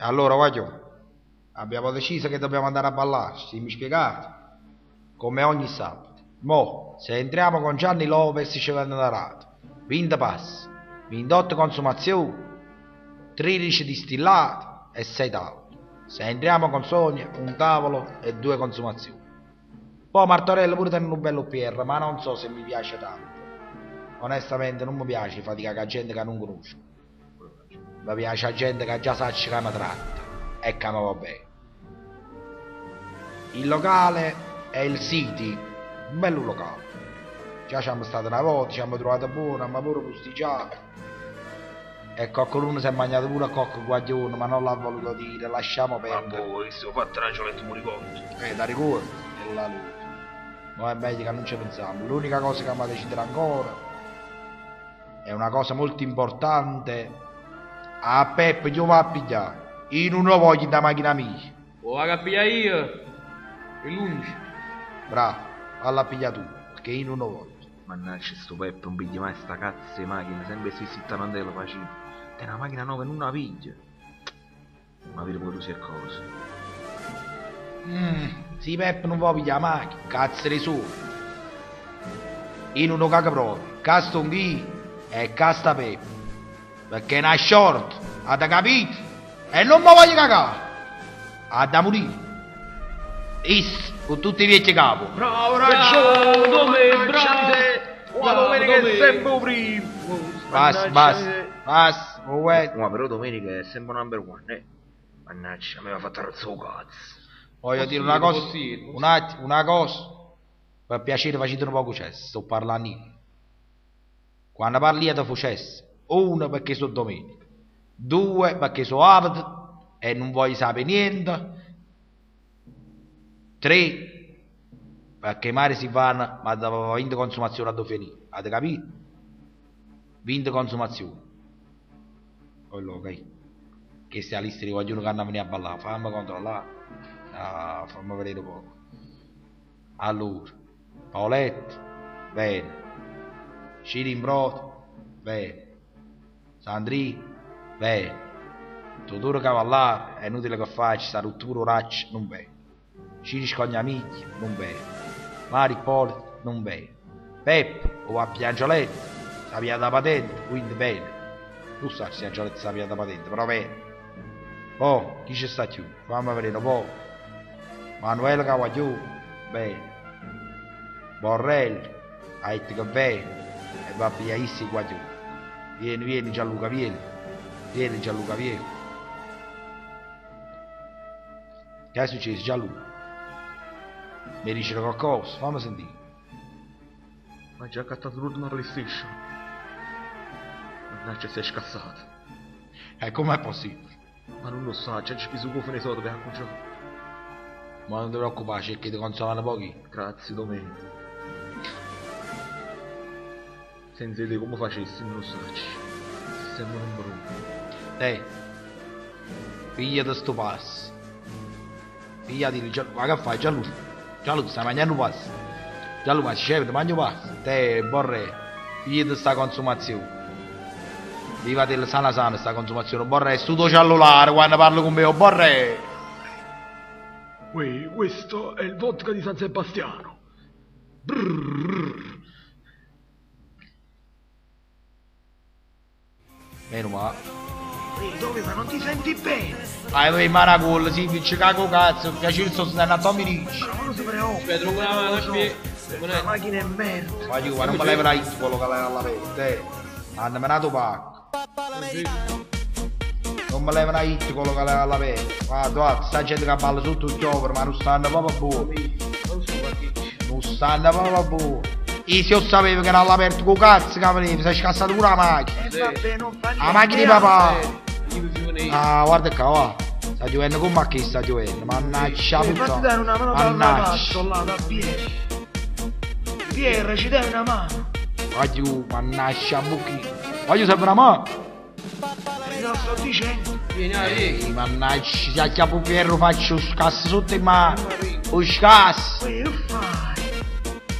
Allora, voglio, abbiamo deciso che dobbiamo andare a ballare, mi spiegate? Come ogni sabato. Mo, se entriamo con Gianni Lopez ci viene darato. 20 passi, 28 consumazioni, 13 distillati e 6 tavoli. Se entriamo con Sonia, un tavolo e due consumazioni. Poi Martorello pure tiene un bello PR, ma non so se mi piace tanto. Onestamente non mi piace fatica con gente che non conosco. Mi piace la gente che già sa che mi tratta e che mi va bene. Il locale è il City, un bello locale. Già siamo stati una volta, ci siamo trovato buono, ma pure posticciato. E qualcuno si è mangiato pure a cocco guaglione, ma non l'ha voluto dire, lasciamo Ma perdere. poi, se ho fatto ragionamento mi ricordo. Eh, da ricordo, è la luce. Ma è meglio che non ci pensiamo. L'unica cosa che mi decidere ancora è una cosa molto importante. A Peppe io va a pigliare. Io non lo voglio da macchina mia. Lo vado a pigliare io. E l'undici. Bravo, valla a pigliare tu, perché io non lo voglio. Mannaggia sto Peppe, non pigli mai sta cazzo di macchina, sempre si sta mandello facile. Te una macchina nuova non la piglia. Ma vedi pure è cosa. Mm, sì, Peppe non vuole pigliare la macchina, cazzo di su. Io non lo cago proprio. Casta un ghi e casta Peppe. Perché è una short, avete capito? E non mi voglio cagare. Ha da morire. Is, con tutti i vecchi capo. Bravo Bravo, Dome, bravo. Ma domenica Dome. è sempre primo. Basta, basta, basta. Ma però domenica è sempre number one, eh. Mannaggia, mi aveva fatto arrozzare il cazzo. Voglio dire una cosa, un attimo, una cosa. Per piacere facete un poco cesso, sto parlando io. Quando parliate facesse, uno perché sono domenica, due perché sono sabato e non voglio sapere niente, tre perché magari si fanno, ma da 20 consumazioni a dove finire, avete capito? 20 consumazioni. Quello ok. Che sia lista di qualcuno che hanno a venire a ballare, fammi controllare. Ah, fammi vedere un po'. Allora, Paoletto, bene. Ciri in brodo, bene. Sandri, bene. Totoro Cavallare, è inutile che faccia, sta rottura oraccia, non bene. Ciri Scognamicchi, non bene. Mari Ippolito, non bene. Peppe, o a Piangioletto, sapia da patente, quindi bene. Tu sai se Piangioletto sapia da patente, però bene. Oh, chi ci sta più? Fammi vedere un po'. Manuele Cavagliù, bene. Borrelli, hai detto che bene. E va a pigliarsi qua giù. Vieni, vieni Gianluca, vieni. Vieni Gianluca, vieni. Che è successo Gianluca? Mi dice qualcosa? Fammi sentire. Ma già pure una PlayStation. Mannaggia, sei scassato. E com'è possibile? Ma non lo so, c'è speso cofre nei soldi per acconciare. Ma non ti preoccupare, cerchi di consolare pochi. Grazie, domenica. Senza idea come facessi, non lo so. Siamo numero uno. Ehi, pigliati sto passo. Pigliati il Gianluca. Ma che fai Gianluca? Gianluca, stai mangiando un passo. Gianluca, ci scende, mangi un passo. Te, borre, pigliati sta consumazione. Viva del sana sana sta consumazione. Borre, tuo cellulare quando parlo con me, oh, borre. Uè, questo è il vodka di San Sebastiano. Meno male. Dove? Ma non ti senti bene? Ah, voi maracol, si vince cago cazzo, piacere sto stanno a Tommy Ricci. Ma non si preoccupa. Non me la. Questa macchina è merda. Ma io, non me leverà il quello che l'hai alla mente, eh. Mandami una tua pacca. Non me leverà il quello che l'hai alla mente. Guarda, guarda, sta gente che balla sotto il chiovere, ma non stanno proprio buoni. Non so perché. Non stanno proprio buoni. E se io sapevo che era all'aperto con cazzo che venevi, sei scassato pure la macchina. E vabbè, non fa niente. La macchina di papà. Io Ah, guarda qua, va. Sta giocando con ma che sta giocando? Mannaggia Eh, Fatti dare una mano dal ragazzo là, da Pierre. Pierre, ci dai una mano. Voglio, mannaggia buchi. Voglio sempre una mano. Te lo sto dicendo. Vieni, vieni. Ehi, mannaggia, se a chiappo Pierro faccio scasso sotto in mano. Lo scasso.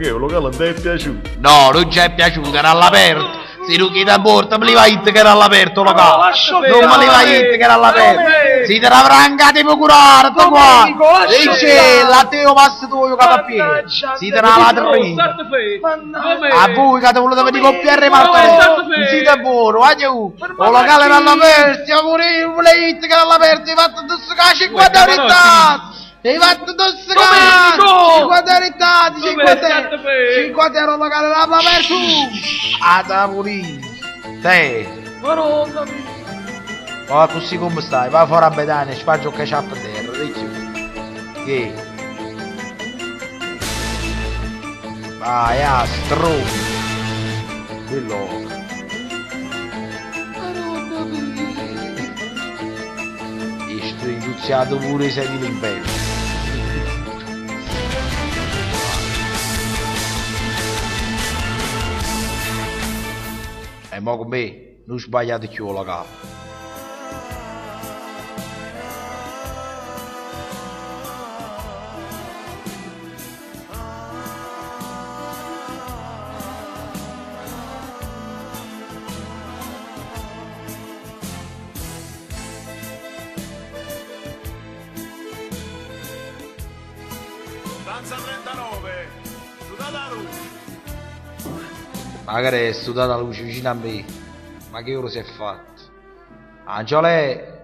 Che il locale non ti è piaciuto? No, non ci è piaciuto, era all'aperto. Se non chiede a bordo, me li va hit che era all'aperto locale. lascia non me li va hit che era all'aperto. Si te l'avrà anche tipo curare, sto qua. Dice, stare. la teo passa tu io capapiere. Mannaggia, Si te la va a? A voi che te volete venire con Pierre Martello. Non siete buono, guarda Per O locale Maracchi. all'aperto, amore, che all'aperto, hai fatto tutti che 50 euro in tasca. Hai fatto che Domenico! 50 euro in tasca, Dove 50 è stato fermo? 50 euro locale all'aperto. A da pulire. Te. Maronda, Ma così come stai? Va fuori a bedane, spagio che c'ha per terra, dici. Che? Vai, a stro. Quello. E sto induziato pure i sedili in pelle. E mo con me, non sbagliate più la capa. Danza 39. Sudata la luce. Magari è studiata la luce vicino a me. Ma che ora si è fatto? Angiole!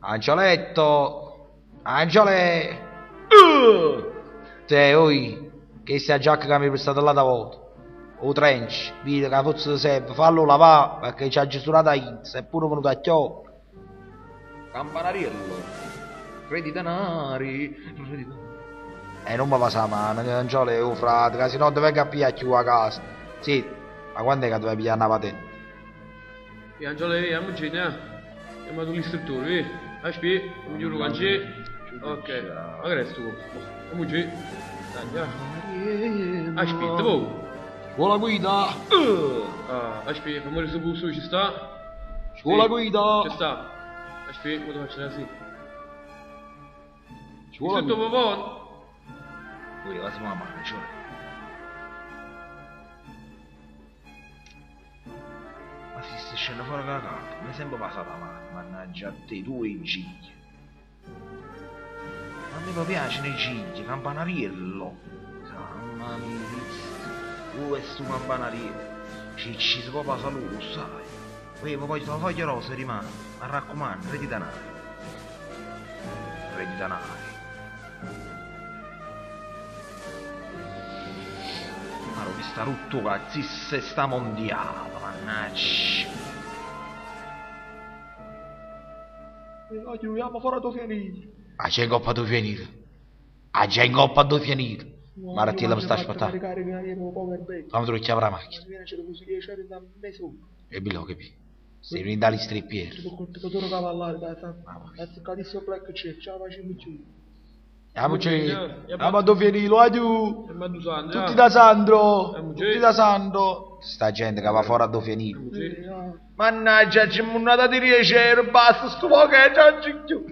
Angioletto! Angiole! Te, oi! Che sia giacca che mi hai prestato là da volta. O trench, vedi che di sempre, fallo lavare perché ci ha gisurata in, è pure venuto a chiocco. Campanariello. Credi denari. E non mi passa la mano, che Angiole, oh frate, che se no dove venga a pigliare più a casa. Sì, ma quando è che dove pigliare una patente? Piangelo lei, a Mugina. Chiamato l'istruttore, eh. Aspi, mi giuro te. Ok, magari è tu. A Mugina. Aspetta, voi. Scuola guida! Ah, aspetta, fammi su su, ci sta? Scuola guida! Ci sta. Aspetta, come faccio così? Scuola Sotto guida! Popon. Poi la sua mamma, cioè. Scendendo fuori con la capa, mi è sempre passata mano, mannaggia te, tu e i gigli. A me piacciono i gigli, campanariello. Mamma mia, tu e sto campanariello. Ci, ci si può passare lui, sai. Poi poi la foglia rosa rimane, ma raccomando, reti denari. Reti denari. Ma lo che sta rotto cazzisse sta mondiale, mannaggia. A c'è in coppa dove finire? A c'è in coppa dove finire? Marattia mi sta aspettando. Fammi trovare chi avrà la macchina. E billo che pi. Se vieni dagli strippieri. Andiamo c'è. Andiamo dove finire, lo aiuto. Ma tu sanno, Tutti da Sandro. Tutti da Sandro. Sta gente che va fuori a dove finire. Mannaggia, c'è un'ata di 10 euro, basta, sto pochetto, non c'è più.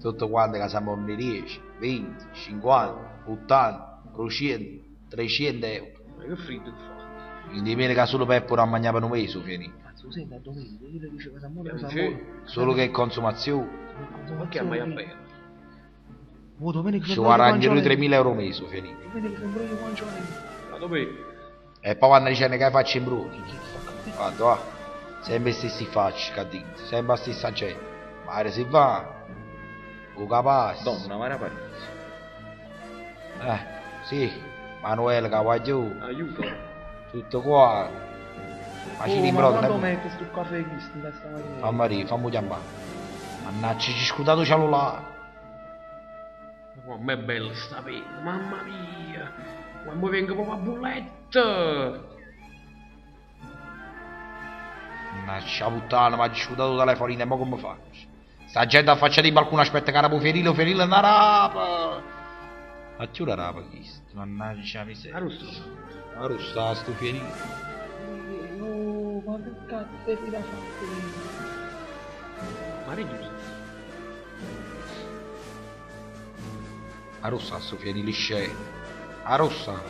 Tutto quanto che siamo 10, 20, 50, 80, 200, 300 euro. Ma che freddo che fa? Quindi viene che solo per pure a mangiare per un mese finì. Sì. Solo che è consumazione. Ma che mai a bene? Ci guadagno 3.000 euro mese finì. Ma dove? E poi quando dice che faccio in bruni. Guarda, va. Sempre stessi facci, che dite. Sempre la stessa gente. Magari si va. O capace. Donna, Maria Parisi. Eh, sì. Manuele Cavaglio. Aiuto. Tutto qua. Ma ci rimbroda. mette sto caffè che sti da stamattina? Mamma mia, fammi chiamare. Mannaggia, ci scutato cellulare. Ma com'è bella sta penna, mamma mia! Ma mi vengo proprio a bulletta! Mannaggia puttana, ma ci scutato il telefonino e mo come faccio? Sta gente affacciata in balcone aspetta che rapo ferile o ferile una rapa. Ma che una rapa questo? Mannaggia miseria. Arrosto. Ma rusta sto ferile. Oh, ma che cazzo è da fare? Ma rigiusto. A rossa sto ferile scemo. A rossa.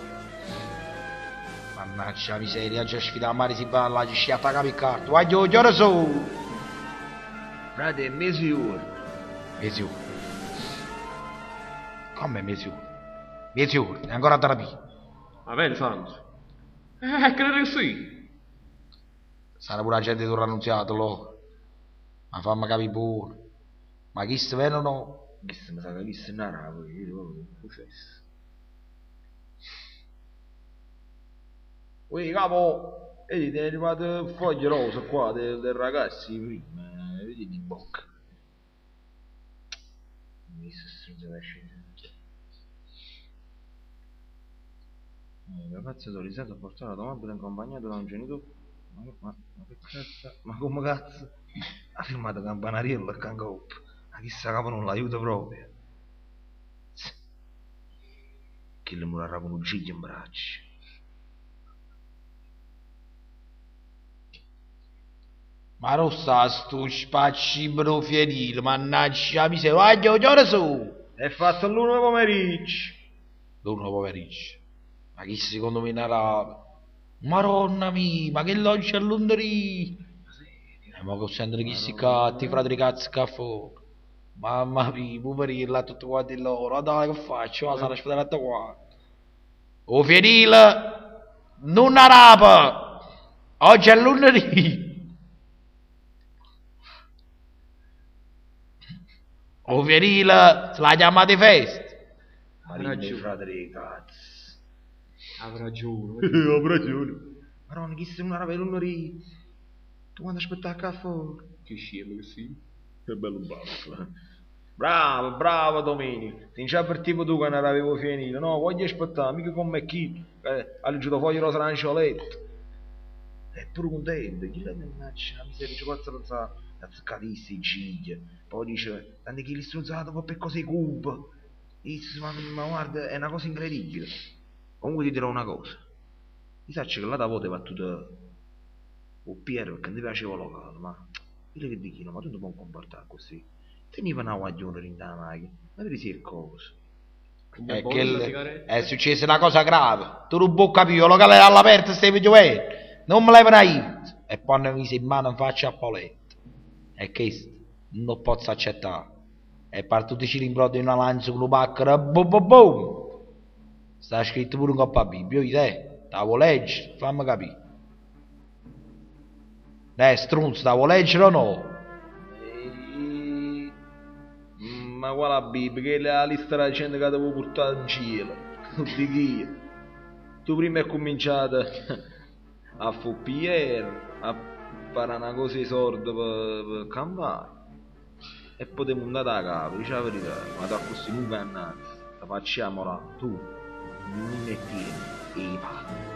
Mannaggia miseria, già sfida a mare si va là, ci si attacca il carto. Guaglio, che ore sono? Frate, è mesi ora. Mesiu. Come Mesiu? Mesiu, è ancora a terapia. Ma pensando. Eh, credo che sì. Sarà pure la gente di annunziato lo. Ma fammi capire pure. Ma chi se vengono? Che se mi sa che lì se ne era, poi io proprio un processo. Ui capo, vedi, ti è arrivato il foglio rosa qua dei, dei ragazzi prima, vedi di bocca. Mi si stringe la scena. Eh, Il ragazzo autorizzato a portare l'automobile accompagnato da un genitore. Ma, ma, ma che cazzo? Ma come cazzo? Ha firmato Campanariello e Cangop. Ma chissà capo non l'aiuta proprio. Che le murarà con un giglio in braccio. Ma rossa sto spacci fienile, mannaggia la miseria, che ore su! È fatto l'uno pomeriggio. L'uno povericcio. Ma chi secondo me narra? Maronna mia, ma che loggia all'underì! E ma che sentono chi si catti, frate di cazzo caffò. Mamma mia, poverino, là tutti quanti loro. Ma dai, che faccio? Va, sarà aspettare qua. O fienile, non arapa! Oggi è lunedì! O fienile, se la chiamate festa! Marino ragione. frate di cazzo. Avrà ragione. Ho ragione. Maronna, chi se non era per lunedì? Tu quando aspettare il caffè? Che scemo che sì. Che bello baffo. Bravo, bravo Domenico. Ti già per tipo tu quando avevo finito. No, voglio aspettare, mica con me chi. Eh, ha leggiuto fuori rosa arancioletto. È pure contento. Chi la mannaggia, la miseria, ci può stronzare. Azzeccatissimi giglie. Poi dice, tanto che l'istruzzato fa per cose cupe. Dice, ma, ma guarda, è una cosa incredibile. Comunque ti dirò una cosa. Mi sa che là da volte va tutto... O Piero, perché non ti piaceva locale, ma... Io che dicono, ma tu non puoi comportare così. Teniva una guaglione in la macchina, ma vedi se il coso. È che la l- sigaretta. è successa una cosa grave. Tu non puoi capire, il locale era all'aperto, stai giovendo. Non me levano io. E poi mi mise in mano in faccia a Poletto. E questo non posso accettare. E partito ci rimbrodo in una lancia con un pacchero, boom boom boom. Sta scritto pure un coppa Bibbia, io te, stavo leggere, fammi capire. Eh, strunzo, stavo leggere o no? Ma quale la Bibbia? Che è la lista della gente che devo portare in cielo. Di chi? Tu prima hai cominciato a foppiere, a fare una cosa sorda per, per campare. E poi ti montate a capo, dice la verità. Ma da così non annanzi. La facciamola tu. Non mi metti i panni.